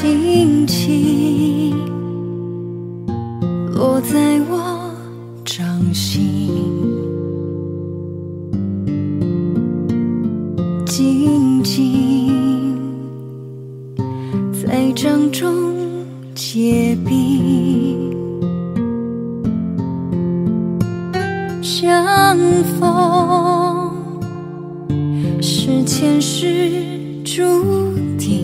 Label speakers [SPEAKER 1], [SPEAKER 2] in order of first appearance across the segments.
[SPEAKER 1] 轻轻落在我掌心静静在掌中结冰相逢是前世注定。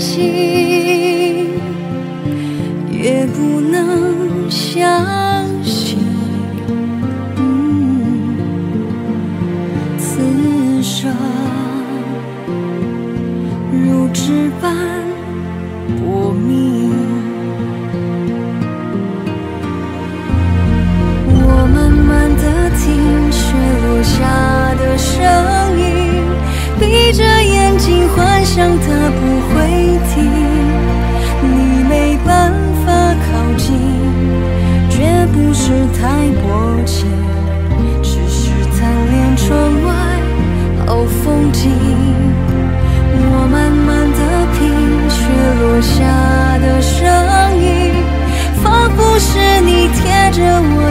[SPEAKER 1] 尽。越不能相信。嗯，此生如纸般薄命。我慢慢的听雪落下的声音，闭着眼睛幻想它不会停。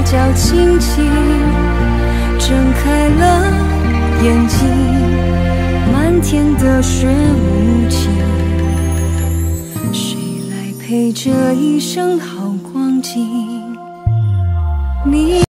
[SPEAKER 1] 着我脚轻轻睁开了眼睛，漫天的雪无情，谁来陪这一生好光景？你。